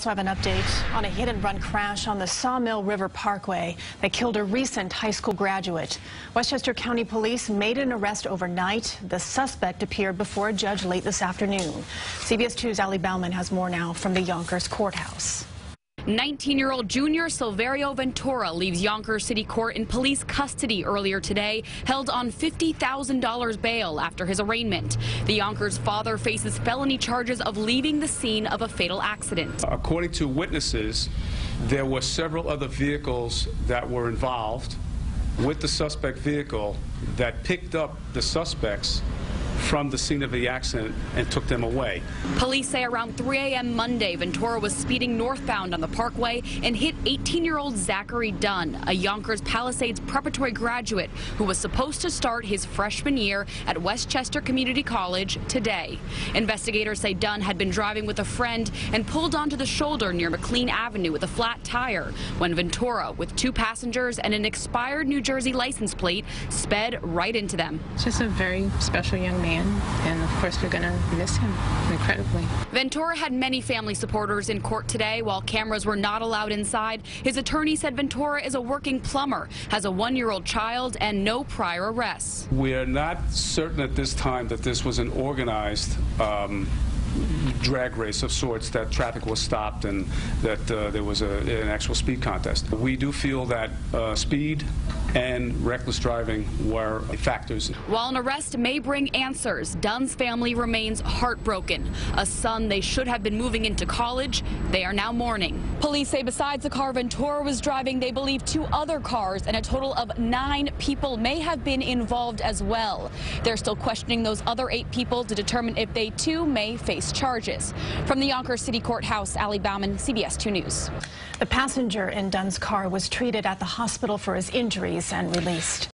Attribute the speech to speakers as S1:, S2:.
S1: So I have an update on a hit and run crash on the Saw Mill River Parkway that killed a recent high school graduate. Westchester County Police made an arrest overnight. The suspect appeared before a judge late this afternoon. CBS 2's Ali Bauman has more now from the Yonkers courthouse.
S2: 19-year-old Junior Silverio Ventura leaves Yonkers City Court in police custody earlier today, held on $50,000 bail after his arraignment. The Yonkers father faces felony charges of leaving the scene of a fatal accident.
S3: According to witnesses, there were several other vehicles that were involved with the suspect vehicle that picked up the suspects from the scene of the accident and took them away.
S2: Police say around 3 a.m. Monday, Ventura was speeding northbound on the parkway and hit 18-year-old Zachary Dunn, a Yonkers Palisades preparatory graduate who was supposed to start his freshman year at Westchester Community College today. Investigators say Dunn had been driving with a friend and pulled onto the shoulder near McLean Avenue with a flat tire when Ventura, with two passengers and an expired New Jersey license plate, sped right into them.
S4: Just a very special young man man, and of course we're going to miss him incredibly.
S2: Ventura had many family supporters in court today while cameras were not allowed inside. His attorney said Ventura is a working plumber, has a one-year-old child, and no prior arrests.
S3: We are not certain at this time that this was an organized um, drag race of sorts that traffic was stopped and that uh, there was a, an actual speed contest. We do feel that uh, speed and reckless driving were factors.
S2: While an arrest may bring answers, Dunn's family remains heartbroken. A son they should have been moving into college, they are now mourning. Police say besides the car Ventura was driving, they believe two other cars and a total of nine people may have been involved as well. They're still questioning those other eight people to determine if they too may face charges. From the Yonkers City Courthouse, Ali Bauman, CBS 2 News.
S1: The passenger in Dunn's car was treated at the hospital for his injuries and released.